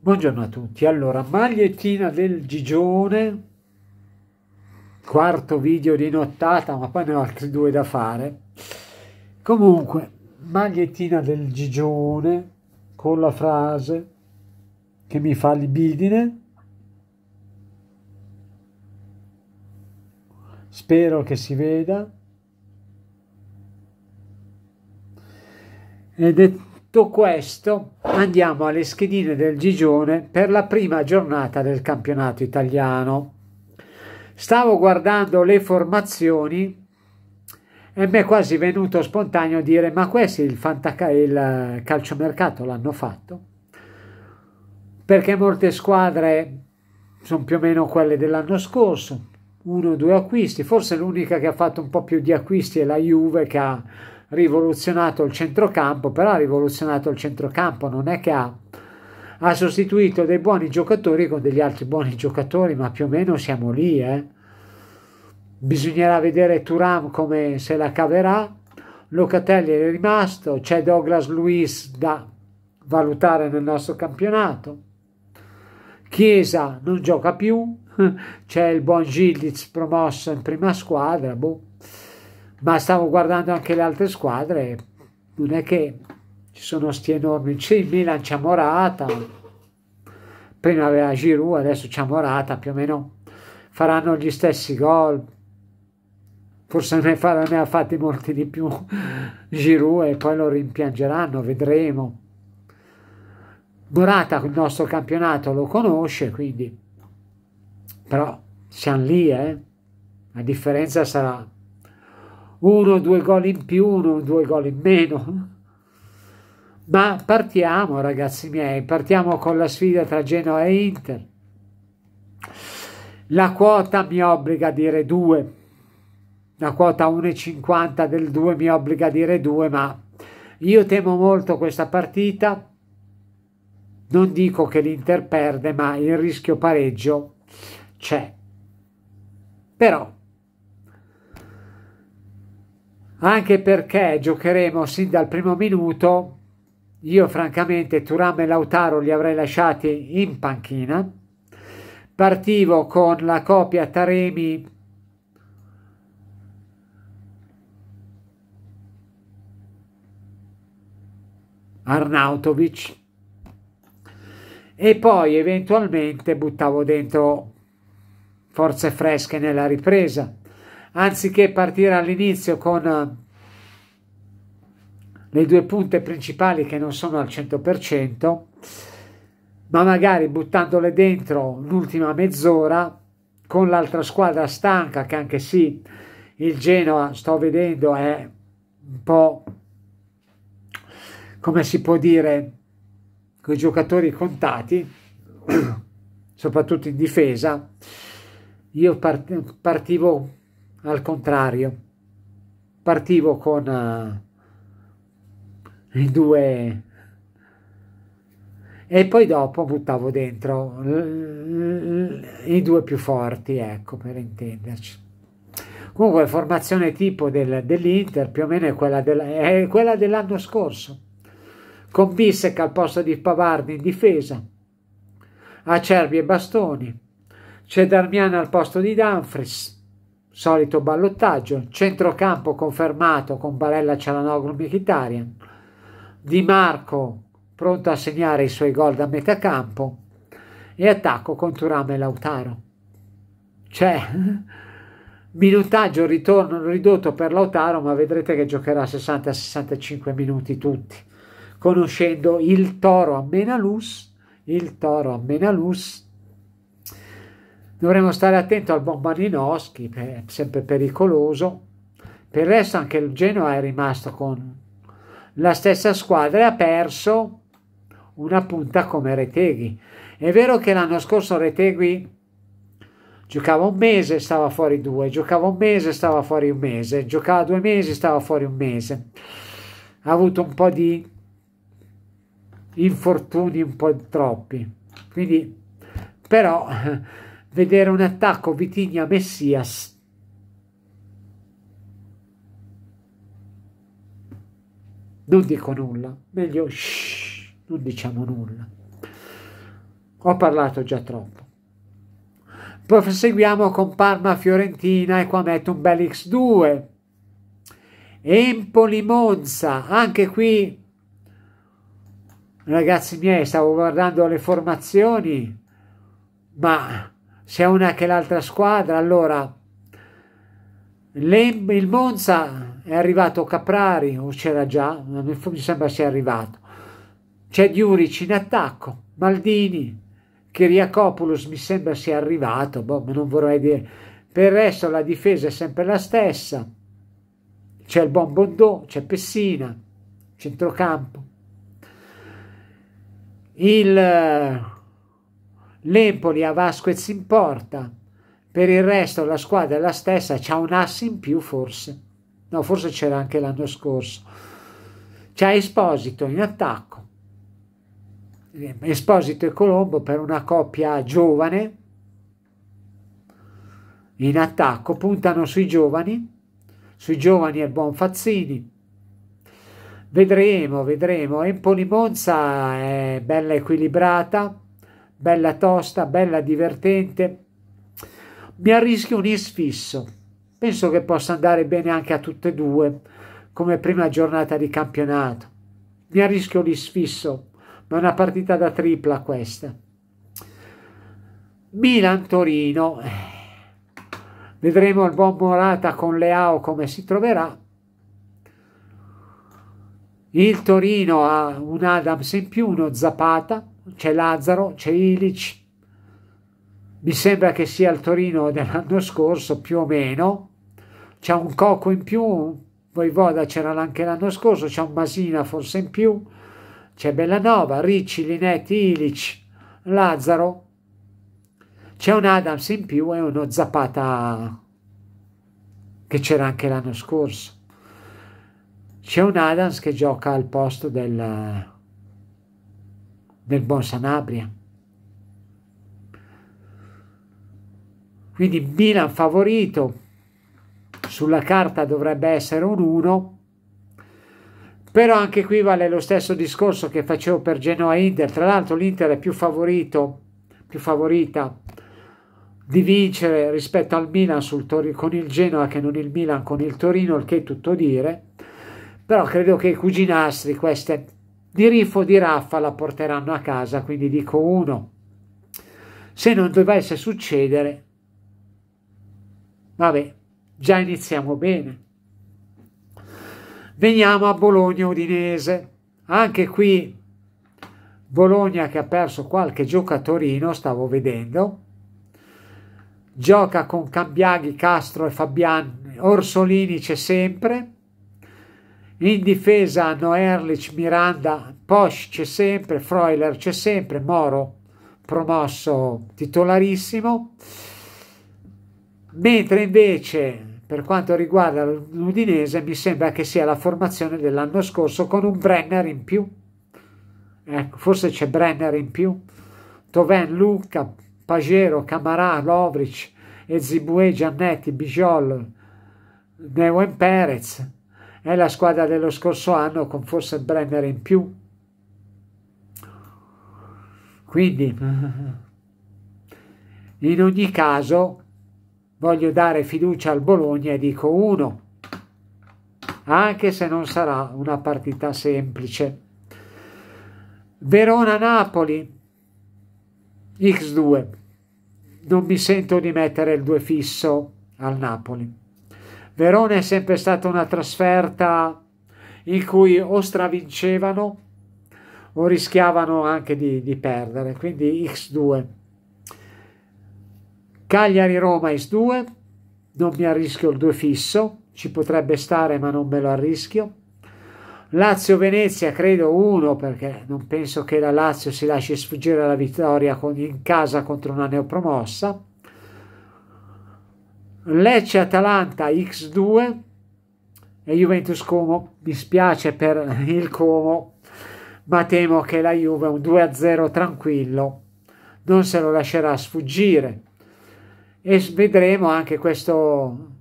Buongiorno a tutti. Allora, magliettina del Gigione, quarto video di nottata, ma poi ne ho altri due da fare. Comunque, magliettina del Gigione con la frase che mi fa libidine. Spero che si veda. Ed è Detto questo, andiamo alle schedine del Gigione per la prima giornata del campionato italiano. Stavo guardando le formazioni e mi è quasi venuto spontaneo dire ma questi il, fantaca- il calciomercato l'hanno fatto? Perché molte squadre sono più o meno quelle dell'anno scorso, uno o due acquisti, forse l'unica che ha fatto un po' più di acquisti è la Juve che ha rivoluzionato il centrocampo, però ha rivoluzionato il centrocampo, non è che ha, ha sostituito dei buoni giocatori con degli altri buoni giocatori, ma più o meno siamo lì. Eh. Bisognerà vedere Turam come se la caverà. Locatelli è rimasto, c'è Douglas Luis da valutare nel nostro campionato. Chiesa non gioca più, c'è il buon Gildiz promosso in prima squadra. Boh ma stavo guardando anche le altre squadre, non è che ci sono sti enormi, c'è il Milan, c'è Morata, prima aveva Giroud, adesso c'è Morata, più o meno faranno gli stessi gol, forse ne, faranno, ne ha fatti molti di più Giroud e poi lo rimpiangeranno, vedremo. Morata il nostro campionato lo conosce, quindi però siamo lì, eh? la differenza sarà uno o due gol in più, uno o due gol in meno. Ma partiamo, ragazzi miei, partiamo con la sfida tra Genoa e Inter. La quota mi obbliga a dire 2. La quota 1,50 del 2 mi obbliga a dire 2, ma io temo molto questa partita. Non dico che l'Inter perde, ma il rischio pareggio c'è. Però anche perché giocheremo sin dal primo minuto. Io francamente Turam e Lautaro li avrei lasciati in panchina. Partivo con la coppia Taremi Arnautovic e poi eventualmente buttavo dentro forze fresche nella ripresa anziché partire all'inizio con eh, le due punte principali che non sono al 100%, ma magari buttandole dentro l'ultima mezz'ora con l'altra squadra stanca che anche sì, il Genoa sto vedendo è un po' come si può dire con i giocatori contati, soprattutto in difesa, io partivo al contrario, partivo con uh, i due. E poi dopo buttavo dentro i due più forti, ecco, per intenderci. Comunque, formazione tipo del, dell'Inter più o meno è quella, del, è quella dell'anno scorso, con Bissek al posto di Pavardi in difesa, Acerbi e Bastoni, c'è Darmiano al posto di Danfris, solito ballottaggio, centrocampo confermato con Barella Cialanoglu Mkhitaryan, Di Marco pronto a segnare i suoi gol da metà campo. E attacco con Turame e Lautaro. Cioè, minutaggio ritorno ridotto per Lautaro, ma vedrete che giocherà 60-65 minuti tutti, conoscendo il toro a Menalus, il toro a Menalus Dovremmo stare attenti al Bombaninowski, è sempre pericoloso. Per il resto anche il Genoa è rimasto con la stessa squadra e ha perso una punta come Retegui. È vero che l'anno scorso Retegui giocava un mese, stava fuori due, giocava un mese, stava fuori un mese, giocava due mesi, stava fuori un mese. Ha avuto un po' di infortuni un po' troppi. Quindi, però vedere un attacco Vitigna Messias non dico nulla meglio shh, non diciamo nulla ho parlato già troppo. Proseguiamo con Parma-Fiorentina e qua metto un bel X2. Empoli-Monza, anche qui, ragazzi miei, stavo guardando le formazioni, ma sia una che l'altra squadra, allora il Monza è arrivato Caprari, o c'era già, mi sembra sia arrivato. C'è Diuric in attacco, Maldini, Kiriakopoulos mi sembra sia arrivato, boh, ma non vorrei dire. Per il resto la difesa è sempre la stessa. C'è il buon Bondò, c'è Pessina, centrocampo. Il l'Empoli a Vasquez in porta. Per il resto la squadra è la stessa, c'ha un ass in più forse. No, forse c'era anche l'anno scorso. C'ha Esposito in attacco Esposito e Colombo per una coppia giovane in attacco, puntano sui giovani, sui giovani e buon Fazzini. Vedremo, vedremo. Empoli Monza è bella equilibrata, bella tosta, bella divertente. Mi arrischio un isfisso. Penso che possa andare bene anche a tutte e due, come prima giornata di campionato. Mi arrischio l'isfisso ma è una partita da tripla questa. Milan-Torino, vedremo il buon Morata con Leao come si troverà. Il Torino ha un Adams in più, uno Zapata, c'è Lazzaro, c'è Ilic. Mi sembra che sia il Torino dell'anno scorso, più o meno. C'è un Coco in più, Voivoda c'era anche l'anno scorso, c'è un Masina forse in più c'è Bellanova, Ricci, Linetti, Ilic, Lazzaro, c'è un Adams in più e uno Zapata che c'era anche l'anno scorso. C'è un Adams che gioca al posto del, del buon Sanabria. Quindi Milan favorito, sulla carta dovrebbe essere un 1, però anche qui vale lo stesso discorso che facevo per Genoa Inter. Tra l'altro l'Inter è più favorito, più favorita di vincere rispetto al Milan Tor- con il Genoa che non il Milan con il Torino, il che è tutto dire. Però credo che i cuginastri queste di Riffo di Raffa la porteranno a casa, quindi dico uno. Se non dovesse succedere, vabbè, già iniziamo bene. Veniamo a Bologna-Udinese. Anche qui Bologna che ha perso qualche giocatorino, stavo vedendo. Gioca con Cambiaghi, Castro e Fabian. Orsolini c'è sempre. In difesa hanno Erlich, Miranda, Posch c'è sempre, Freuler c'è sempre, Moro promosso titolarissimo. Mentre invece per quanto riguarda l'Udinese mi sembra che sia la formazione dell'anno scorso con un Brenner in più. Ecco, forse c'è Brenner in più. Toven, Luca, Pagero, Camarà, Lovric, Ezibue, Giannetti, Bijol, Neuen Perez. È la squadra dello scorso anno con forse Brenner in più. Quindi, in ogni caso, Voglio dare fiducia al Bologna e dico 1, anche se non sarà una partita semplice. Verona-Napoli, X2. Non mi sento di mettere il 2 fisso al Napoli. Verona è sempre stata una trasferta in cui o stravincevano o rischiavano anche di, di perdere, quindi X2. Cagliari-Roma is 2, non mi arrischio il 2 fisso, ci potrebbe stare ma non me lo arrischio. Lazio-Venezia credo 1 perché non penso che la Lazio si lasci sfuggire la vittoria con, in casa contro una neopromossa. Lecce-Atalanta X2 e Juventus-Como, mi spiace per il Como, ma temo che la Juve un 2-0 tranquillo. Non se lo lascerà sfuggire. E vedremo anche questo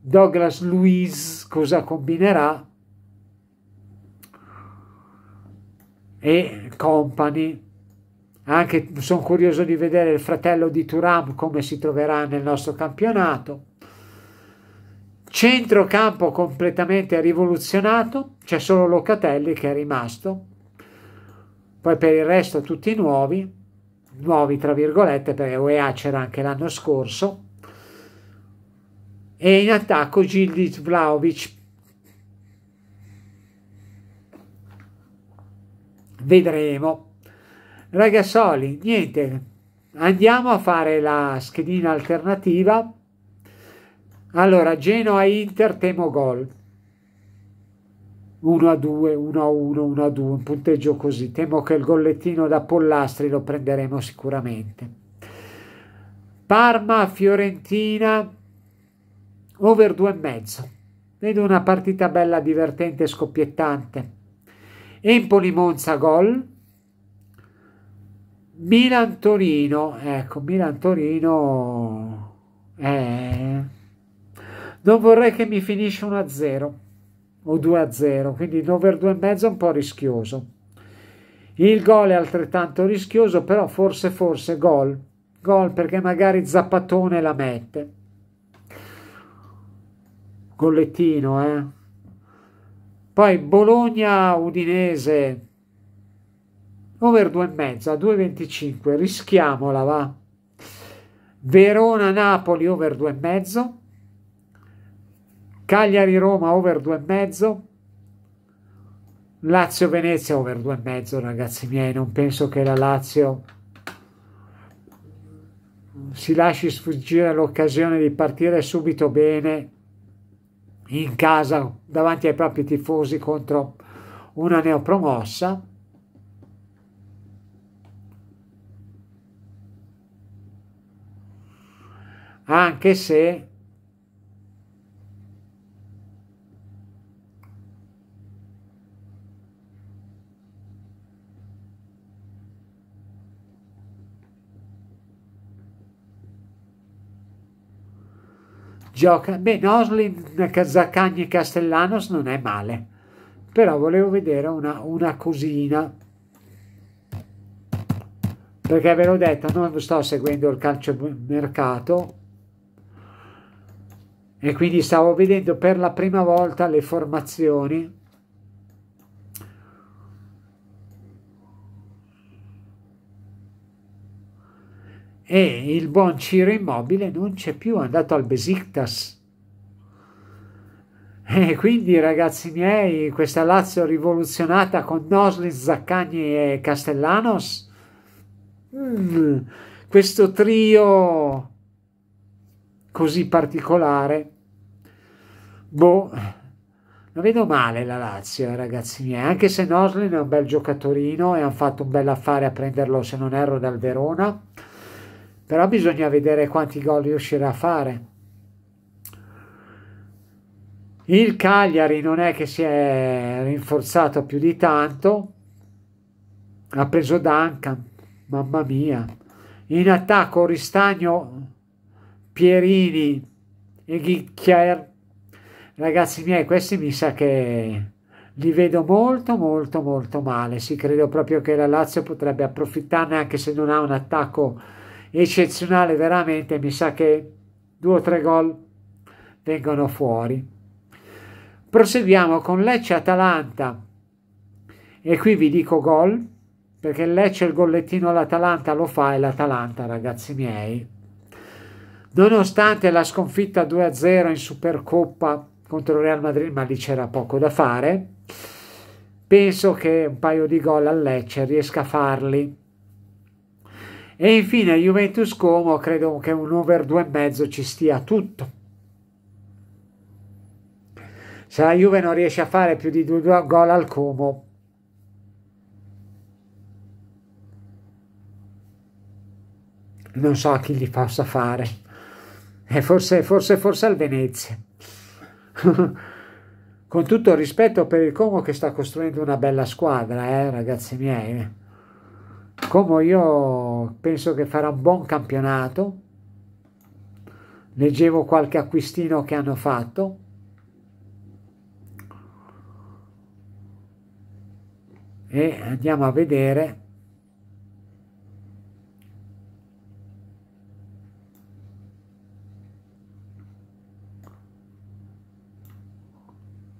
Douglas Luiz cosa combinerà. E company anche sono curioso di vedere il fratello di Turam come si troverà nel nostro campionato. Centrocampo completamente rivoluzionato, c'è solo Locatelli che è rimasto, poi per il resto tutti nuovi, nuovi tra virgolette perché UEA c'era anche l'anno scorso, e in attacco Gildic Vlaovic. Vedremo. Ragazzoli, niente, andiamo a fare la schedina alternativa. Allora, Genoa-Inter, temo gol. 1 a 2, 1 a 1, 1 a 2, un punteggio così. Temo che il gollettino da Pollastri lo prenderemo sicuramente. Parma, Fiorentina, over 2,5. Vedo una partita bella, divertente scoppiettante. Empoli-Monza, gol. Milan-Torino, ecco, Milan-Torino, eh, non vorrei che mi finisce 1-0 o 2-0, quindi l'over 2,5 è un po' rischioso. Il gol è altrettanto rischioso, però forse, forse gol, gol perché magari Zappatone la mette. Gollettino, eh. Poi Bologna-Udinese, over 2,5 a 2,25 rischiamola va. Verona Napoli over 2,5 Cagliari Roma over 2,5 Lazio Venezia over 2,5 ragazzi miei. Non penso che la Lazio si lasci sfuggire l'occasione di partire subito bene in casa davanti ai propri tifosi contro una neopromossa anche se gioca. Beh Noslin Zaccagni e Castellanos non è male però volevo vedere una, una cosina. Perché ve l'ho detto non sto seguendo il calcio mercato e quindi stavo vedendo per la prima volta le formazioni e il buon Ciro Immobile non c'è più, è andato al Besiktas. E quindi ragazzi miei, questa Lazio rivoluzionata con Noslin, Zaccagni e Castellanos, mm, questo trio così particolare, boh, la vedo male la Lazio, eh, ragazzi miei, anche se Noslin è un bel giocatorino e hanno fatto un bel affare a prenderlo, se non erro, dal Verona, però bisogna vedere quanti gol riuscirà a fare. Il Cagliari non è che si è rinforzato più di tanto, ha preso Duncan, mamma mia. In attacco Ristagno Pierini e Ghicchier. Ragazzi miei, questi mi sa che li vedo molto molto molto male. Si credo proprio che la Lazio potrebbe approfittarne anche se non ha un attacco eccezionale veramente. Mi sa che due o tre gol vengono fuori. Proseguiamo con Lecce-Atalanta e qui vi dico gol perché Lecce il gollettino all'Atalanta lo fa e l'Atalanta ragazzi miei Nonostante la sconfitta 2-0 in Supercoppa contro il Real Madrid, ma lì c'era poco da fare, penso che un paio di gol al Lecce riesca a farli. E infine Juventus Como, credo che un over 2,5 ci stia tutto. Se la Juve non riesce a fare più di due gol al Como, non so a chi li possa fare. E forse, forse, forse al Venezia. Con tutto il rispetto per il Como che sta costruendo una bella squadra, eh, ragazzi miei. Como io penso che farà un buon campionato. Leggevo qualche acquistino che hanno fatto. E andiamo a vedere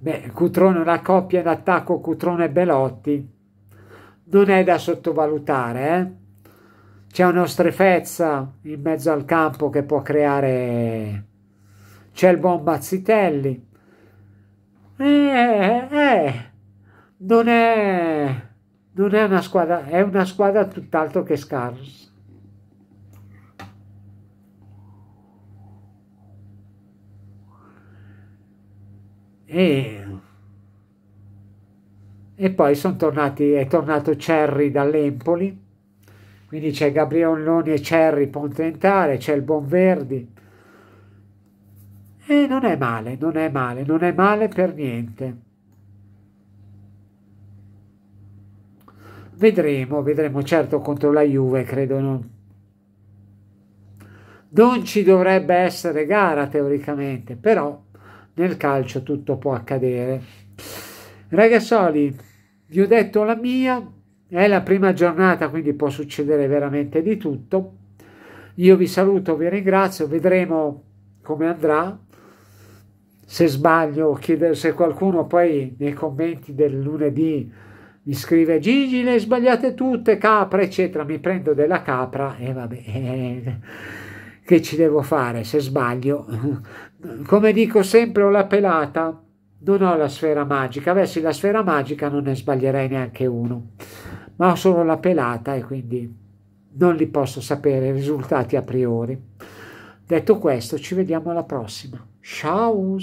Beh, Cutrone, una coppia d'attacco Cutrone-Belotti non è da sottovalutare, eh? C'è una strefezza in mezzo al campo che può creare... C'è il buon Bazzitelli. Eh, eh, non è... Non è una squadra... È una squadra tutt'altro che scarsa. E, e poi sono tornati, è tornato Cerri dall'Empoli, quindi c'è Gabrielloni e Cerri Pontentare, c'è il Bonverdi. E non è male, non è male, non è male per niente. Vedremo, vedremo, certo contro la Juve credo non. Non ci dovrebbe essere gara teoricamente, però nel calcio tutto può accadere. Ragazzoli, vi ho detto la mia, è la prima giornata, quindi può succedere veramente di tutto. Io vi saluto, vi ringrazio, vedremo come andrà. Se sbaglio, se qualcuno poi nei commenti del lunedì mi scrive Gigi le sbagliate tutte, capra, eccetera, mi prendo della capra e vabbè, eh, che ci devo fare se sbaglio? come dico sempre, ho la pelata, non ho la sfera magica. Avessi la sfera magica non ne sbaglierei neanche uno, ma ho solo la pelata e quindi non li posso sapere i risultati a priori. Detto questo, ci vediamo alla prossima. Ciao!